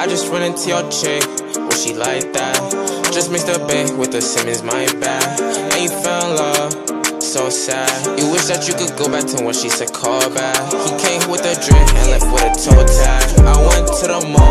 I just run into your chick, well she like that. Just mixed up bed with the Simmons, my bad And you fell in love, so sad. You wish that you could go back to when she said call back. He came with a drink and left with a toe tag. I went to the mall,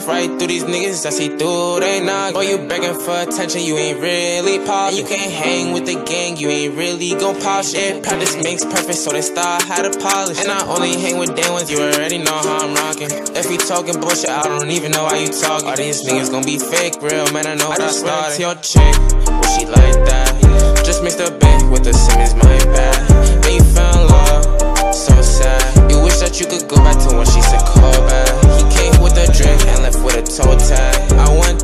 see right through these niggas, I see through they knock. Boy, you begging for attention, you ain't really pop You can't hang with the gang, you ain't really gon' pop shit Practice makes perfect, so they start how to polish And I only hang with day ones, you already know how I'm rocking If you talking bullshit, I don't even know how you talking. All these niggas gon' be fake, real man, I know what I started. to your chick, she like that. Just mixed up bed with the Simmons, my bad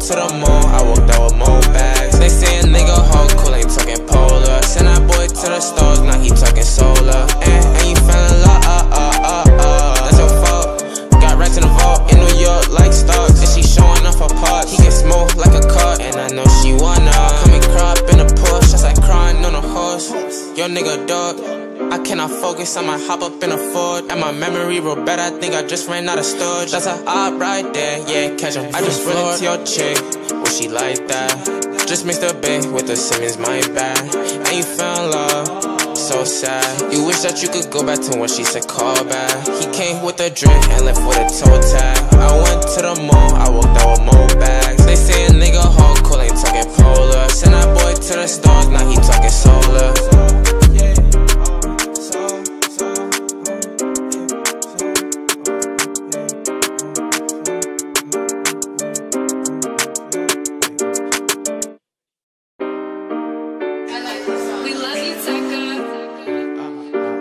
to the mall, I walked out with more bags. They say a nigga hard cool ain't talking polar. Send that boy to the stars, now he talking solar. And, and you fell in love, uh, uh, uh, uh. That's your fault. Got racks in the vault in New York like stars And she showing off her parts. He get smoked like a car and I know she wanna. Come cry up in a Porsche, that's like crying on a horse. Your nigga dog I cannot focus, I might hop up in a Ford. And my memory real bad, I think I just ran out of storage. That's a op right there, yeah, catch him I just run into your chick, well she like that? Just mixed up bed with the Simmons, my bad. And you fell in love, so sad. You wish that you could go back to when she said call back. He came with a drink and left with a toe tag. I went to the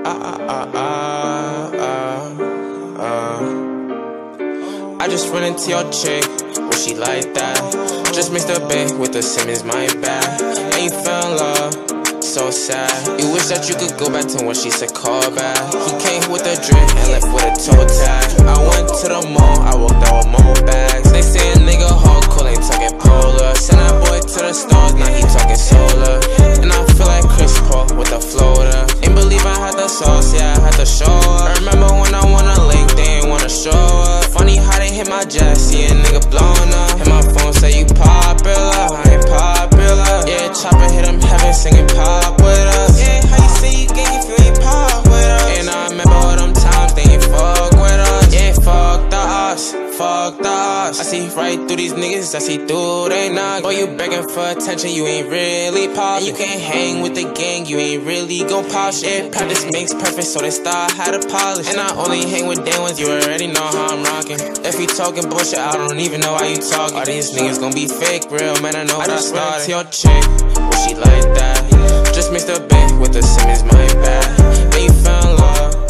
Ah, ah, ah, I just run into your chick, well she like that? Just mixed up bed with the Simmons, my bad. And you fell in love, so sad. You wish that you could go back to when she said call back. He came with a drink and left with a toe tag. I went to the jet, see a nigga blowing up. Hit my phone, say you popular, I ain't popular. Yeah, chopper hit him heaven, singing I see right through these niggas, I see through they knock Boy, you begging for attention, you ain't really pop You can't hang with the gang, you ain't really gon' pop shit Practice makes perfect, so they start how to polish. And I only hang with day ones, you already know how I'm rocking If you talking bullshit, I don't even know how you talking. All these niggas gon' be fake, real man, I know what I started. to your chick, well she like that. Just mixed up bed with the Simmons, my bad And you fell in love